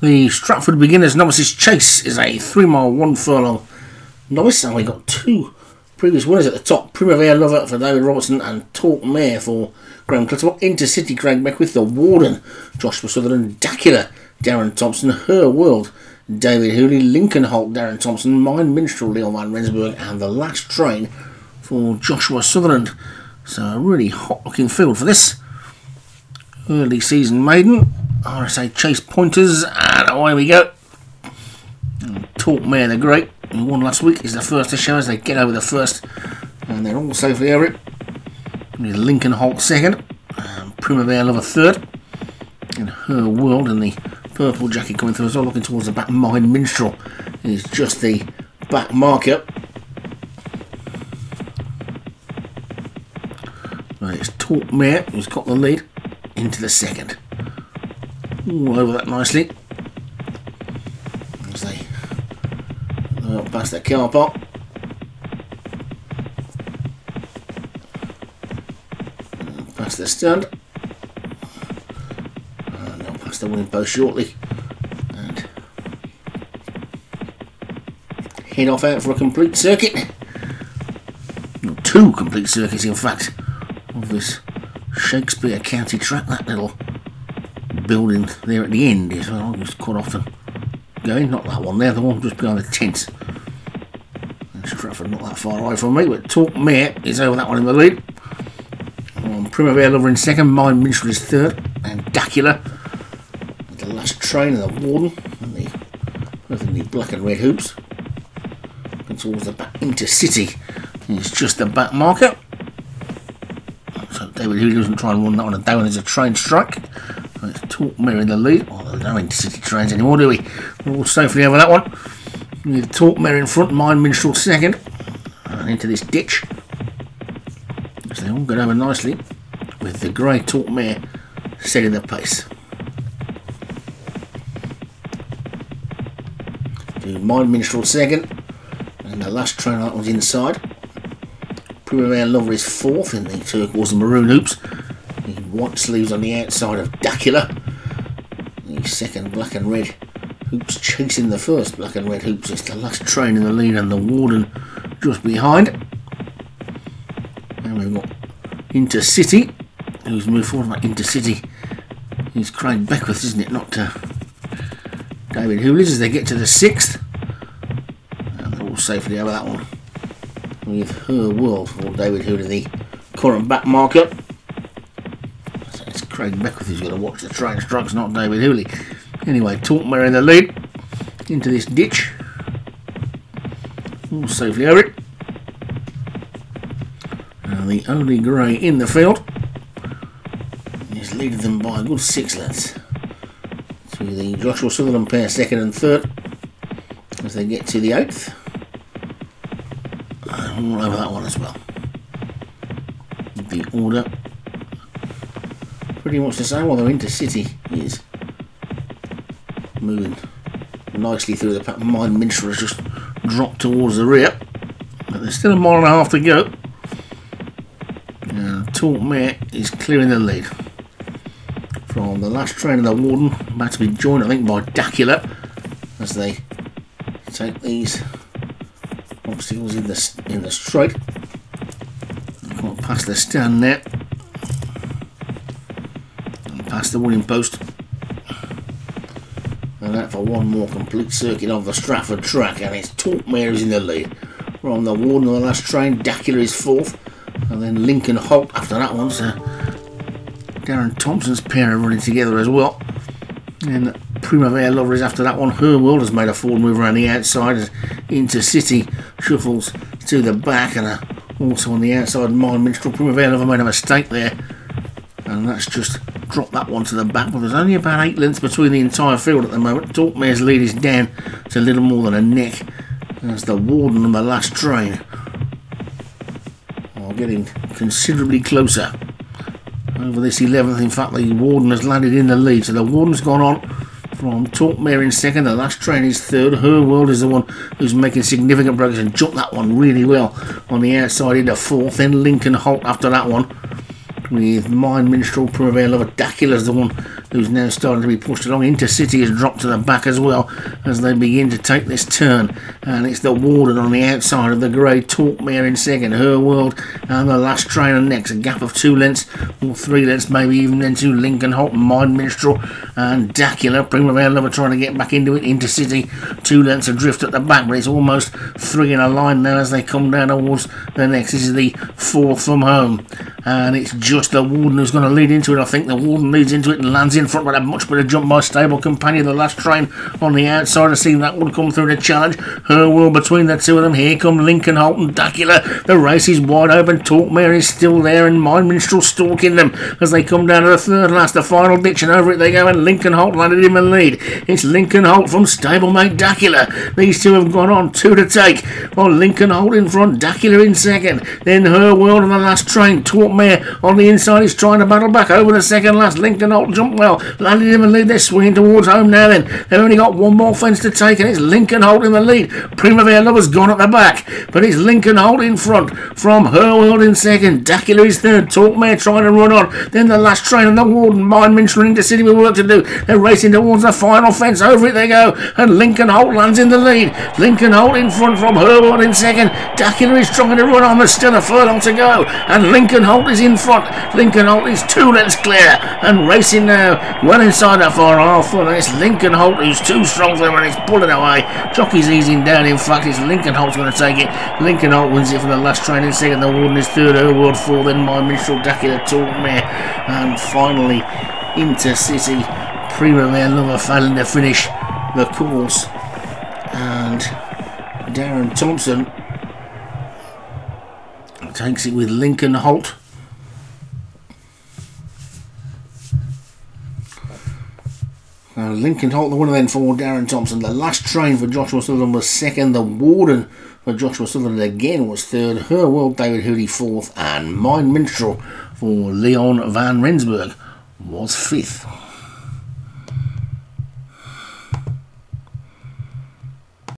The Stratford Beginners Novices Chase is a three mile, one furlong novice, and we got two previous winners at the top Primavera Lover for David Robertson and Talk Mare for Graham Clutterbuck. Intercity Craig Beckwith, The Warden, Joshua Sutherland, Dacula, Darren Thompson, Her World, David Hooley, Lincoln Holt, Darren Thompson, Mine Minstrel, Leon Van Rensburg, and The Last Train for Joshua Sutherland. So a really hot looking field for this early season maiden. RSA Chase Pointers, away we go. Talk Mare the Great, who won last week, is the first to show as they get over the first, and they're all safely over it. Lincoln Holt second, um, Primavera Lover third, in Her World, and the purple jacket coming through as well, looking towards the back. Mine Minstrel is just the back marker. Right, it's Talk Mare who's got the lead into the second. Ooh, over that nicely. Go past the car park. Past the stand. And they'll pass the winning post shortly. And head off out for a complete circuit. Two complete circuits, in fact, of this Shakespeare County track. That little building there at the end is well, just quite often going. Not that one there, the one just behind the tent. Stratford not that far away from me, but Talk Mare is over that one in the lead. Um, Primavera Lover in second, Mine Minstrel is third, and Dacula. The last train and the Warden, and the, both in the black and red hoops. And towards the back intercity is just the back marker. So David Hooley doesn't try and run that one down as a train strike. Let's talk Mare in the lead. Oh, there's no intercity trains anymore, do we? We're all safely over that one. With Talk Mare in front, Mine Minstrel second. And into this ditch. So they all go over nicely. With the grey Talk Mare setting the pace. To Mine Minstrel second. And the last train light was inside. Primavera Lover is fourth in the turquoise and maroon hoops. The white sleeves on the outside of Dacula. The second black and red hoops chasing the first black and red hoops. It's the last train in the lead and the warden just behind. And we've got Intercity, who's moved forward like Intercity. It's Craig Beckwith, isn't it? Not uh, David Hooley's as they get to the sixth. And they're all safely over that one. With her world for David Hooley, the current back marker. So it's Craig Beckwith who's going to watch the train strikes, not David Hooley. Anyway, talk me around the lead into this ditch. All safely over it. Now the only grey in the field is leading them by a good six lengths to the Joshua Sutherland pair second and third as they get to the eighth. All over that one as well. The order pretty much the same, although Intercity is moving nicely through the pack. Mine Minstrel has just dropped towards the rear. But there's still a mile and a half to go. Talk Mare is clearing the lead. From the last train of the Warden, about to be joined, I think, by Dacula as they take these obstacles in the in the straight. Come past the stand there. And past the winning post. And that for one more complete circuit of the Stratford track, and it's is in the lead. From the Warden on the last train, Dacula is fourth, and then Lincoln Holt after that one. So Darren Thompson's pair are running together as well. And Primavera Lover is after that one. Her World has made a forward move around the outside as Intercity shuffles to the back, and also on the outside, Mine Minstrel Primavera Lover made a mistake there, and that's just drop that one to the back. But there's only about eight lengths between the entire field at the moment. Talkmare's lead is down to a little more than a neck. As the Warden on the last train are getting considerably closer over this 11th. In fact, the Warden has landed in the lead. So the Warden's gone on from Talkmare in second. The last train is third. Her World is the one who's making significant progress and jumped that one really well on the outside into fourth. Then Lincoln Holt after that one with Mine Minstrel Primavera Lover. Dacula's the one who's now starting to be pushed along. Intercity has dropped to the back as well as they begin to take this turn. And it's the Warden on the outside of the grey Talkmare in second. Her World and the last trainer next. A gap of two lengths or three lengths, maybe even then to Lincoln Holt, Mind Minstrel, and Dacula. Primavera Lover trying to get back into it. Intercity, two lengths adrift at the back, but it's almost three in a line now as they come down towards the next. This is the fourth from home. And it's just the Warden who's going to lead into it. I think the Warden leads into it and lands in front, but a much better jump by Stable Companion. The last train on the outside. I seen that one come through the challenge. Her will between the two of them. Here come Lincoln Holt and Dacula. The race is wide open. Talkmare is still there, and Mind Minstrel stalking them as they come down to the third last, the final ditch, and over it they go. And Lincoln Holt landed him a lead. It's Lincoln Holt from Stablemate Dacula. These two have gone on two to take. Well, Lincoln Holt in front, Dacula in second. Then Her World on the last train. Talkmare on the inside is trying to battle back over the second last. Lincoln Holt jumped well, landed him a lead. They're swinging towards home now. Then they've only got one more fence to take, and it's Lincoln Holt in the lead. Primavera Lover's gone at the back, but it's Lincoln Holt in front from Her World in second. Dacula is third. Talkmare trying to run on. Then the last train and the Warden Mind Minstrel Intercity with work to do. They're racing towards the final fence. Over it they go, and Lincoln Holt lands in the lead. Lincoln Holt in front from Her in second. Dacula is trying to run on. There's still a furlong to go, and Lincoln Holt is in front. Lincoln Holt is two lengths clear and racing now well inside that far half furlong. It's Lincoln Holt who's too strong for him and he's pulling away. Jockey's easing down. In fact, it's Lincoln Holt's going to take it. Lincoln Holt wins it for the last train in second. The Warden is third. Her World four. Then my Minstrel Dacula Talkmare, and finally Intercity Primavera Lover failing to finish the course. And Darren Thompson takes it with Lincoln Holt. Lincoln Holt, the winner then for Darren Thompson. The last train for Joshua Sutherland was second. The Warden for Joshua Sutherland again was third. Her World David Hooley fourth. And Mind Minstrel for Leon Van Rensburg was fifth.